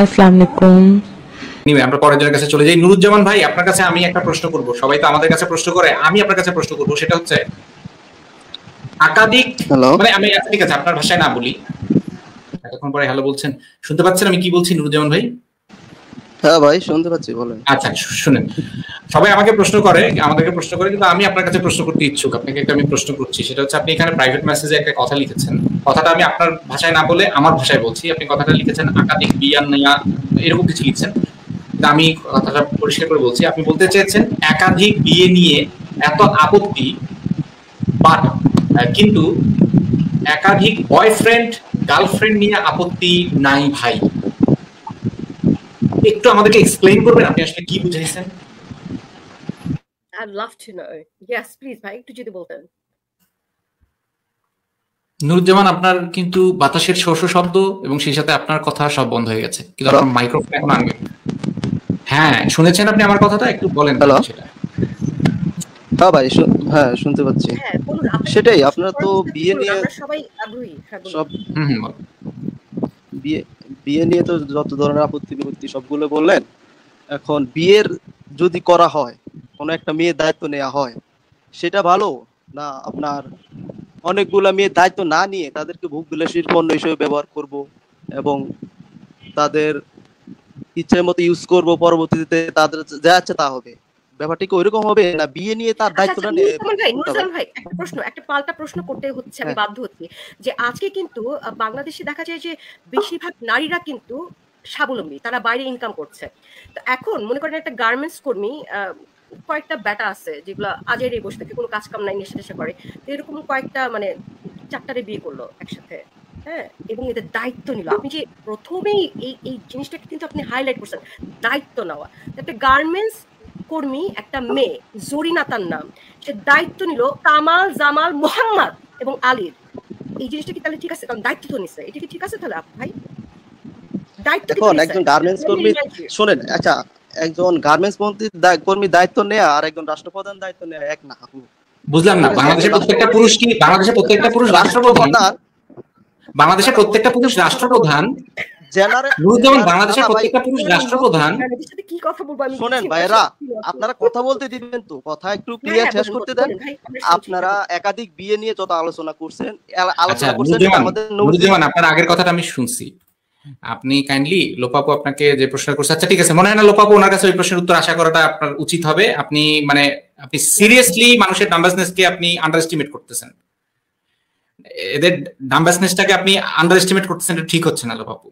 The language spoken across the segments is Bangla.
আসসালামু আলাইকুম। নিবে আমরা পরের জনের কাছে চলে যাই। নুরুজ্জামান ভাই আপনার কাছে আমি একটা প্রশ্ন করব। সবাই তো আমাদের কাছে প্রশ্ন করে আমি আপনার কাছে প্রশ্ন করব। সেটা হচ্ছে একাধিক মানে আমি আচ্ছা, ঠিক আছে আপনার ভাষায় না বলি। এতক্ষণ পরে হ্যালো বলছেন। শুনতে পাচ্ছেন আমি কি বলছি নুরুজ্জামান ভাই? হ্যাঁ ভাই, শুনতে পাচ্ছি, বলেন। আচ্ছা শুনেন। সবাই আমাকে প্রশ্ন করে, আমাদেরকে প্রশ্ন করে, কিন্তু আমি আপনার কাছে প্রশ্ন করতে ইচ্ছুক। আপনাকে একটা আমি প্রশ্ন করছি, সেটা হচ্ছে আপনি এখানে প্রাইভেট মেসেজে একটা কথা লিখেছেন। কথাটা আমি আপনার ভাষায় না বলে আমার ভাষায় বলছি। আপনি কথাটা লিখেছেন একাধিক বিয়ান, নেয়া, এরকম কিছু লিখছেন। আমি কথাটা পরিষ্কার করে বলছি। আপনি বলতে চেয়েছেন, একাধিক বিয়ে নিয়ে এত আপত্তি, বাট কিন্তু একাধিক বয়ফ্রেন্ড গার্লফ্রেন্ড নিয়ে আপত্তি নাই ভাই। একটু আমাদেরকে এক্সপ্লেইন করবেন আপনি আসলে কি বুঝাইছেন? I'd love to know. Yes, please, ভাই একটু যদি বলতেন। নুরুজ্জামান আপনার কিন্তু বাতাসের শোষ শব্দ এবং সেই সাথে আপনার কথা সব বন্ধ হয়ে গেছে। কিন্তু আপনার মাইক্রোফোন এখন আনবে হ্যাঁ শুনেছেন আপনি আমার কথাটা? একটু বলেন? সেটা। হ্যাঁ ভাই শু- হ্যাঁ শুনতে পাচ্ছি। হ্যাঁ সেটাই, আপনারা তো বিয়ে নিয়ে- সবাই আগ্রহী হ্যাঁ সব বিয়ে বিয়ে নিয়ে তো যত ধরনের আপত্তি বিপত্তি সবগুলো বললেন, এখন বিয়ের যদি করা হয়, কোনো একটা মেয়ের দায়িত্ব নেওয়া হয়, সেটা ভালো? না, আপনার অনেকগুলা মেয়ের দায়িত্ব না নিয়ে তাদেরকে ভোগ বিলাসীর পণ্য হিসেবে ব্যবহার করব এবং তাদের ইচ্ছের মতো ইউজ করব, পরবর্তীতে তাদের যা আছে তা হবে। ব্যাপারটা কি ওইরকম হবে না বিয়ে নিয়ে তার আচ্ছা, দায়িত্বটা আচ্ছা, নিয়ে ভাই নুরুজ্জামান ভাই একটা প্রশ্ন একটা পাল্টা প্রশ্ন করতে হচ্ছে আমি হ্যাঁ। বাধ্য হচ্ছি যে আজকে কিন্তু বাংলাদেশে দেখা যায় যে বেশিরভাগ নারীরা কিন্তু স্বাবলম্বী তারা বাইরে ইনকাম করছে। তো এখন মনে করেন একটা গার্মেন্টস কর্মী কয়েকটা ব্যাটা আছে যেগুলো আজের এই বসে থেকে কোনো কাজ কাম নাই নেশা টেশা করে তো এরকম কয়েকটা মানে চারটারে বিয়ে করল একসাথে হ্যাঁ? এবং এদের দায়িত্ব নিল। আপনি যে প্রথমেই এই এই জিনিসটাকে কিন্তু আপনি হাইলাইট করছেন দায়িত্ব নেওয়া। একটা গার্মেন্টস কর্মী একটা মেয়ে জরিনা তার নাম। সে দায়িত্ব নিল কামাল জামাল মোহাম্মদ এবং আলীর। এই জিনিসটা কি তাহলে ঠিক আছে? কারণ দায়িত্ব তো নিছে। এটা কি ঠিক আছে তাহলে আপু ভাই? দায়িত্ব কি একজন গার্মেন্টস কর্মী. শোনেন আচ্ছা একজন গার্মেন্টস মন্ত্রীর দায়- কর্মীর দায়িত্ব নেয়া আর একজন রাষ্ট্রপ্রধান দায়িত্ব নেয়া এক না। বুঝলাম না বাংলাদেশের প্রত্যেকটা পুরুষ কি বাংলাদেশের প্রত্যেকটা পুরুষ রাষ্ট্রপ্রধান? বাংলাদেশের প্রত্যেকটা পুরুষ রাষ্ট্রপ্রধান? বাংলাদেশের প্রত্যেকটা পুরুষ রাষ্ট্রপ্রধান। হ্যাঁ, এদের সাথে কি কথা বলব আমি শোনেন বুঝছি, ভাইয়েরা বুঝছি, বুঝছি। আপনারা কথা বলতে দিবেন তো কথা একটু হ্যাঁ, ক্লিয়ার হ্যাঁ, শেষ করতে দেন। বলুন, ভাই, আমরা শুনছি, আপনারা একাধিক বিয়ে নিয়ে যত আলোচনা করছেন আচ্ছা আলোচনা করছেন আমাদের আপনার আগের কথাটা আমি শুনছি। আপনি কাইন্ডলি লোপাপু আপনাকে যে প্রশ্ন করছে আচ্ছা ঠিক আছে মনে হয় না লোপাপু ওনার কাছে ওই প্রশ্নের উত্তর আশা করাটা আপনার উচিত হবে। আপনি মানে আপনি সিরিয়াসলি মানুষের নাম্বাসনেসকে আপনি আন্ডার এস্টিমেট করতেছেন। এদের নাম্বাসনেসটাকে আপনি আন্ডার এস্টিমেট করতেছেন এটা ঠিক হচ্ছে না লোপাপু।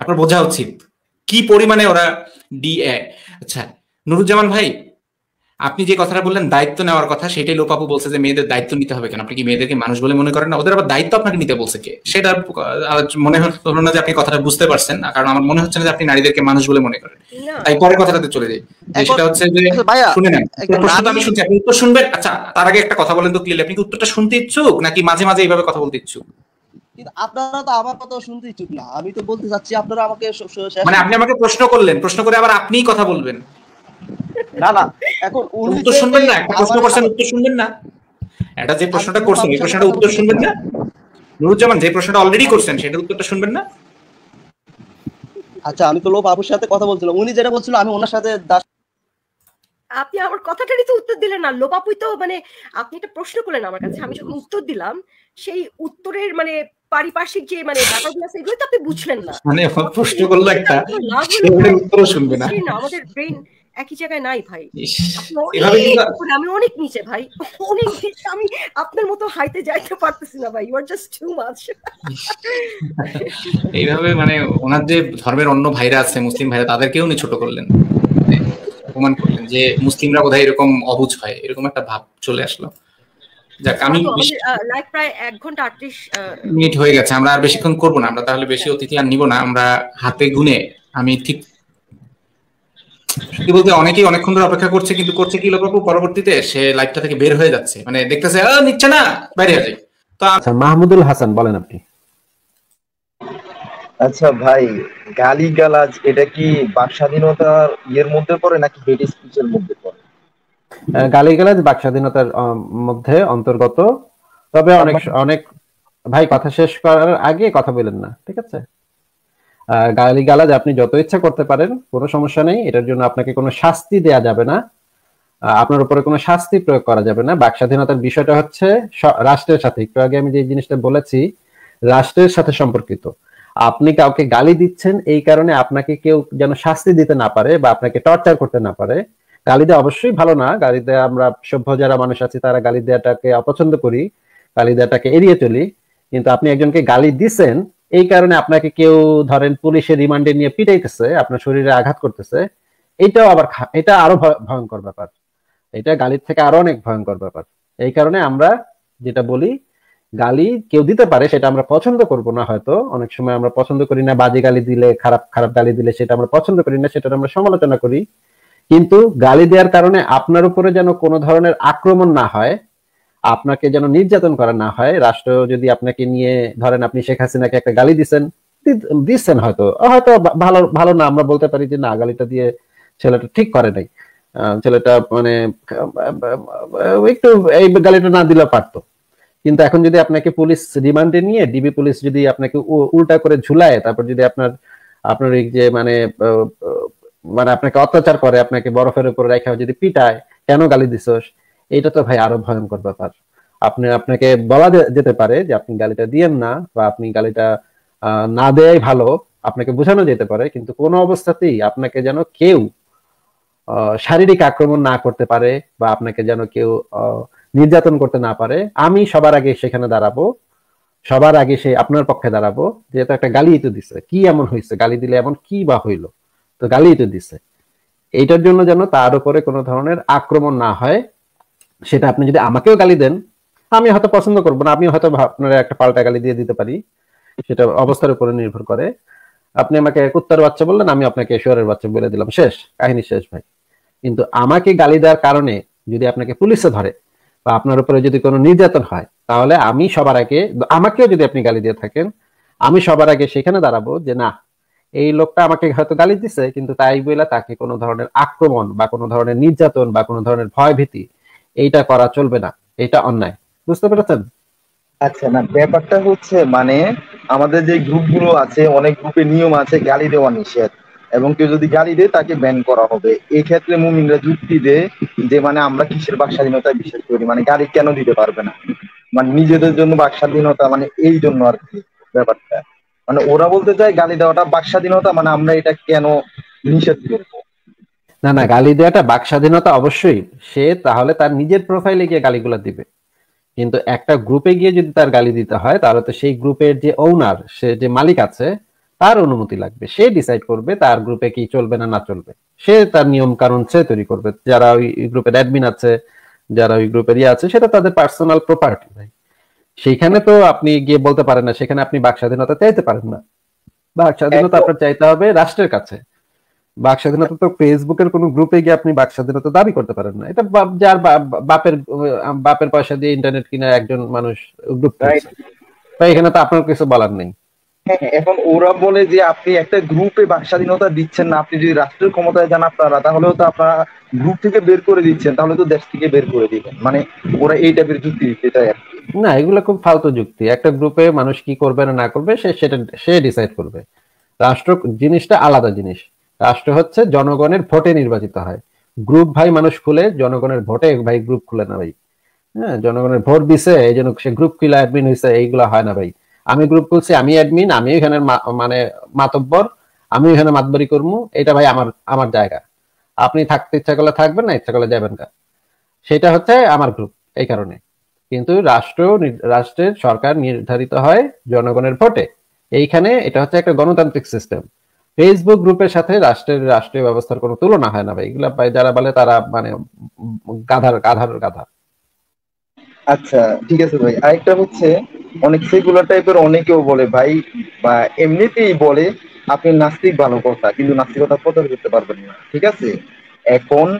আপনার বোঝা উচিত। কি পরিমাণে ওরা ডিএ আচ্ছা নুরুজ্জামান ভাই আপনি যে কথাটা বললেন দায়িত্ব নেওয়ার কথা সেটাই লোপাপু বলছে যে মেয়েদের দায়িত্ব নিতে হবে কেন? আপনি কি মেয়েদেরকে মানুষ বলে মনে করেন না? ওদের আবার দায়িত্ব আপনাকে নিতে বলছে কে? সেটা মনে হলো না যে আপনি কথাটা বুঝতে পারছেন কারণ আমার মনে হচ্ছে না যে আপনি নারীদেরকে মানুষ বলে মনে করেন। তাই পরের কথাটাতে চলে যাই। যে সেটা হচ্ছে যে আচ্ছা, শুনে নেন। আমি শুনছি। আপনি উত্তর শুনবেন? আচ্ছা তার আগে একটা কথা বলেন তো ক্লিয়ারলি আপনি কি উত্তরটা শুনতে ইচ্ছুক নাকি মাঝে মাঝে এইভাবে কথা বলতে ইচ্ছুক? কিন্তু আপনারা তো আমার কথা শুনতে ইচ্ছুক না। আমি তো বলতে চাচ্ছি আপনারা আমাকে মানে আপনি আমাকে প্রশ্ন করলেন প্রশ্ন করে আবার আপনিই কথা বলবেন। না না এখন উত্তর শুনবেন না একটা প্রশ্ন করছেন উত্তর শুনবেন না? এটা যে প্রশ্নটা করছেন এই প্রশ্নটা উত্তর শুনবেন না? নুরুজ্জামান যে প্রশ্নটা অলরেডি করছেন সেটার উত্তরটা শুনবেন না? আচ্ছা আমি তো লোক আপুর সাথে কথা বলছিলাম। উনি যেটা বলছিল আমি ওনার সাথে দাস আপনি আমার কথাটারই তো উত্তর দিলেন না। লোপাপুই তো মানে আপনি একটা প্রশ্ন করলেন আমার কাছে। আমি যখন উত্তর দিলাম সেই উত্তরের মানে পারিপার্শ্বিক যে মানে ব্যাপারগুলো আছে এগুলো তো আপনি বুঝলেন না। মানে প্রশ্ন করল একটা উত্তরও শুনবে না। আমাদের ব্রেন একই জায়গায় নাই ভাই। আমি অনেক নিচে ভাই। অনেক নিচে আমি আপনার মতো হাইতে যাইতে পারতেছি না ভাই। You are just too much এইভাবে মানে ওনার যে ধর্মের অন্য ভাইরা আছে মুসলিম ভাইরা তাদেরকেও উনি ছোট করলেন। মানে অপমান করলেন যে মুসলিমরা বোধহয় এরকম অবুজ হয় এরকম একটা ভাব চলে আসলো। যাক আমি বেশি লাইভ প্রায় এক ঘণ্টা আটত্রিশ মিনিট হয়ে গেছে আমরা আর বেশিক্ষণ করব না আমরা তাহলে বেশি অতিথি আর নিব না আমরা হাতে গুনে আমি ঠিক সত্যি বলতে অনেকেই অনেকক্ষণ ধরে অপেক্ষা করছে কিন্তু করছে কি লোকবাবু পরবর্তীতে সে লাইভটা থেকে বের হয়ে যাচ্ছে মানে দেখতেছে "আহ, নিচ্ছে না বাইরে হয়ে তো আচ্ছা মাহমুদুল হাসান বলেন আপনি। আচ্ছা ভাই গালি গালাজ এটা কি বাক স্বাধীনতার ইয়ের মধ্যে পড়ে নাকি হেড স্পিচের মধ্যে পড়ে? গালিগালাজ বাক স্বাধীনতার মধ্যে অন্তর্গত। তবে অনেক অনেক ভাই কথা শেষ করার আগে কথা বলেন না ঠিক আছে? গালি গালাজ আপনি যত ইচ্ছা করতে পারেন কোনো সমস্যা নেই। এটার জন্য আপনাকে কোনো শাস্তি দেয়া যাবে না। আপনার উপরে কোনো শাস্তি প্রয়োগ করা যাবে না। বাক স্বাধীনতার বিষয়টা হচ্ছে রাষ্ট্রের সাথে। একটু আগে আমি যে জিনিসটা বলেছি রাষ্ট্রের সাথে সম্পর্কিত। আপনি কাউকে গালি দিচ্ছেন এই কারণে আপনাকে কেউ যেন শাস্তি দিতে না পারে বা আপনাকে টর্চার করতে না পারে। গালি দেওয়া অবশ্যই ভালো না। গালি দেওয়া আমরা সভ্য যারা মানুষ আছি, তারা গালি দেওয়াটাকে অপছন্দ করি, গালি দেওয়াটাকে এড়িয়ে চলি। কিন্তু আপনি একজনকে গালি দিচ্ছেন এই কারণে আপনাকে কেউ ধরেন পুলিশের রিমান্ডে নিয়ে পিটাইতেছে, আপনার শরীরে আঘাত করতেছে, এটাও আবার এটা আরও ভয়ঙ্কর ব্যাপার। এটা গালির থেকে আরও অনেক ভয়ঙ্কর ব্যাপার। এই কারণে আমরা যেটা বলি, গালি কেউ দিতে পারে, সেটা আমরা পছন্দ করব না হয়তো। অনেক সময় আমরা পছন্দ করি না বাজে গালি দিলে, খারাপ খারাপ গালি দিলে সেটা আমরা পছন্দ করি না সেটা আমরা সমালোচনা করি। কিন্তু গালি দেওয়ার কারণে আপনার উপরে যেন কোনো ধরনের আক্রমণ না হয়, আপনাকে যেন নির্যাতন করা না হয়, রাষ্ট্র যদি আপনাকে নিয়ে ধরেন আপনি শেখ হাসিনাকে একটা গালি দিচ্ছেন দিচ্ছেন হয়তো। হয়তো ভালো ভালো না, আমরা বলতে পারি যে না, গালিটা দিয়ে ছেলেটা ঠিক করে নাই। ছেলেটা মানে একটু এই গালিটা না দিলে পারতো। কিন্তু এখন যদি আপনাকে পুলিশ রিমান্ডে নিয়ে, ডিবি পুলিশ যদি আপনাকে উল্টা করে ঝুলায়, তারপর যদি আপনার আপনার এই যে মানে মানে আপনাকে অত্যাচার করে, আপনাকে বরফের উপরে রেখা যদি পিটায়, কেন গালি দিছস? এটা তো ভাই আরও ভয়ঙ্কর ব্যাপার। আপনি, আপনাকে বলা যেতে পারে যে আপনি গালিটা দিয়েন না বা আপনি গালিটা না দেয়াই ভালো, আপনাকে বোঝানো যেতে পারে, কিন্তু কোনো অবস্থাতেই আপনাকে যেন কেউ শারীরিক আক্রমণ না করতে পারে বা আপনাকে যেন কেউ নির্যাতন করতে না পারে। আমি সবার আগে সেখানে দাঁড়াবো। সবার আগে সে আপনার পক্ষে দাঁড়াবো। যেহেতু একটা গালি তো দিছে। কি এমন হয়েছে গালি দিলে এমন কি বা হইল? তো গালি তো দিছে। এইটার জন্য যেন তার উপরে কোনো ধরনের আক্রমণ না হয়, সেটা আপনি যদি আমাকেও গালি দেন, আমি হয়তো পছন্দ করব না আমি হয়তো আপনার একটা পাল্টা গালি দিয়ে দিতে পারি। সেটা অবস্থার উপরে নির্ভর করে। আপনি আমাকে কুত্তার বাচ্চা বললেন, আমি আপনাকে ঈশ্বরের বাচ্চা বলে দিলাম। শেষ, কাহিনী শেষ ভাই। কিন্তু আমাকে গালি দেওয়ার কারণে যদি আপনাকে পুলিশে ধরে বা আপনার উপরে যদি কোনো নির্যাতন হয়, তাহলে আমি সবার আগে, আমাকেও যদি আপনি গালি দিয়ে থাকেন, আমি সবার আগে সেখানে দাঁড়াবো যে না এই লোকটা আমাকে হয়তো গালি দিছে, কিন্তু তাই বলে তাকে কোনো ধরনের আক্রমণ বা কোনো ধরনের নির্যাতন বা কোনো ধরনের ভয় ভীতি এইটা করা চলবে না। এটা অন্যায়। বুঝতে পেরেছেন? আচ্ছা না, ব্যাপারটা হচ্ছে মানে আমাদের যে গ্রুপগুলো আছে, অনেক গ্রুপে নিয়ম আছে গালি দেওয়া নিষেধ। এবং কেউ যদি গালি দেয়, তাকে ব্যান করা হবে। এই ক্ষেত্রে মুমিনরা যুক্তি দেয় যে মানে আমরা কিসের বাক স্বাধীনতায় বিশ্বাস করি? মানে গালি কেন দিতে পারবে না? মানে নিজেদের জন্য বাক স্বাধীনতা মানে এই জন্য আর কি ব্যাপারটা। মানে ওরা বলতে চায় গালি দেওয়াটা বাক স্বাধীনতা মানে আমরা এটা কেন নিষেধ করব? না না, গালি দেওয়াটা বাক স্বাধীনতা অবশ্যই। সে তাহলে তার নিজের প্রোফাইলে গিয়ে গালিগুলো দিবে। কিন্তু একটা গ্রুপে গিয়ে যদি তার গালি দিতে হয়, তাহলে তো সেই গ্রুপের যে ওনার সে যে মালিক আছে, তার অনুমতি লাগবে। সে ডিসাইড করবে তার গ্রুপে কি চলবে না না চলবে। সে তার নিয়ম কারণ সে তৈরি করবে। যারা ওই গ্রুপের অ্যাডমিন আছে, যারা ওই গ্রুপের ইয়ে আছে, সেটা তাদের পার্সোনাল প্রপার্টি ভাই। সেইখানে তো আপনি গিয়ে বলতে পারেন না সেখানে আপনি বাক স্বাধীনতা চাইতে পারেন না। বাক স্বাধীনতা আপনার চাইতে হবে রাষ্ট্রের কাছে। বাক স্বাধীনতা তো ফেসবুকের কোন গ্রুপে গিয়ে আপনি বাক স্বাধীনতা দাবি করতে পারেন না। এটা যার বাপের বাপের পয়সা দিয়ে ইন্টারনেট কিনা একজন মানুষ গ্রুপ এখানে তো আপনার কিছু বলার নেই। হ্যাঁ, এখন ওরা বলে যে আপনি একটা গ্রুপে বাক স্বাধীনতা দিচ্ছেন না আপনি যদি রাষ্ট্রের ক্ষমতায় যান আপনারা তাহলেও তো আপনারা গ্রুপ থেকে বের করে দিচ্ছেন তাহলে তো দেশ থেকে বের করে দিবেন। মানে ওরা এই টাইপের যুক্তি দিচ্ছে তাই আর না এগুলো খুব ফালতু যুক্তি। একটা গ্রুপে মানুষ কি করবে না না করবে সে সেটা সে ডিসাইড করবে। রাষ্ট্র জিনিসটা আলাদা জিনিস। রাষ্ট্র হচ্ছে জনগণের ভোটে নির্বাচিত হয়। গ্রুপ ভাই মানুষ খুলে জনগণের ভোটে ভাই গ্রুপ খুলে না ভাই। হ্যাঁ জনগণের ভোট দিছে এই জন্য সে গ্রুপ কিলা অ্যাডমিন হয়েছে এইগুলো হয় না ভাই। আমি গ্রুপ খুলছি, আমি অ্যাডমিন আমি এখানে মানে মাতব্বর, আমি এখানে মাতবরি করব এটা ভাই আমার আমার জায়গা। আপনি থাকতে ইচ্ছা করলে থাকবেন না, ইচ্ছা করলে যাবেন না। সেটা হচ্ছে আমার গ্রুপ এই কারণে। কিন্তু রাষ্ট্র রাষ্ট্রের সরকার নির্ধারিত হয় জনগণের ভোটে। এইখানে এটা হচ্ছে একটা গণতান্ত্রিক সিস্টেম ফেসবুক গ্রুপের সাথে রাষ্ট্রের রাষ্ট্রীয় ব্যবস্থার কোনো তুলনা হয় না ভাই। এগুলা যারা বলে তারা মানে গাধার গাধার, গাধা। আচ্ছা ঠিক আছে ভাই। আরেকটা হচ্ছে, অনেক সেগুলার টাইপের অনেকেও বলে, ভাই, বা এমনিতেই বলে, আপনি নাস্তিক ভালো কথা, কিন্তু নাস্তিকতা প্রচার করতে পারবেন না। ঠিক আছে? এখন,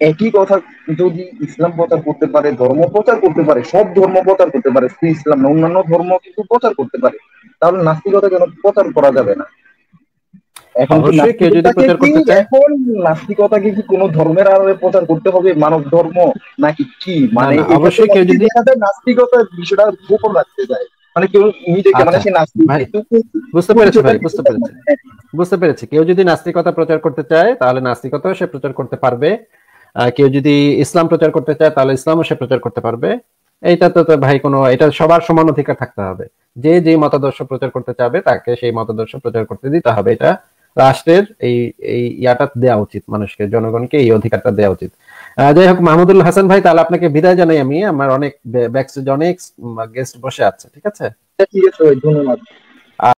একই কথা যদি ইসলাম প্রচার করতে পারে, ধর্ম প্রচার করতে পারে, সব ধর্ম প্রচার করতে পারে ইসলাম না, অন্যান্য ধর্ম কিন্তু প্রচার করতে পারে, তাহলে নাস্তিকতা কেন প্রচার করা যাবে না? এখন এখন নাস্তিকতাকে কি কোন ধর্মের আড়ালে প্রচার করতে হবে? মানব ধর্ম নাকি কি? মানে অবশ্যই কেউ যদি নাস্তিকতার বিষয়টা গোপন রাখতে চায়। মানে কেউ নিজেকে মানে আচ্ছা, সে নাস্তিক বুঝতে পেরেছি ভাই বুঝতে পেরেছি। বুঝতে পেরেছি। কেউ যদি নাস্তিকতা প্রচার করতে চায় তাহলে নাস্তিকতাও সে প্রচার করতে পারবে। কেউ যদি ইসলাম প্রচার করতে চায় তাহলে ইসলামও সে প্রচার করতে পারবে। এইটা তো ভাই কোনো এটা সবার সমান অধিকার থাকতে হবে। যে যে মতাদর্শ প্রচার করতে চাবে তাকে সেই মতাদর্শ প্রচার করতে দিতে হবে। এটা রাষ্ট্রের এই এই ইয়াটা দেওয়া উচিত, মানুষকে, জনগণকে এই অধিকারটা দেওয়া উচিত। যাই হোক মাহমুদুল হাসান ভাই, তাহলে আপনাকে বিদায় জানাই আমি। আমার অনেক ব্যাকস্টেজ অনেক গেস্ট বসে আছে, ঠিক আছে? ঠিক আছে ধন্যবাদ।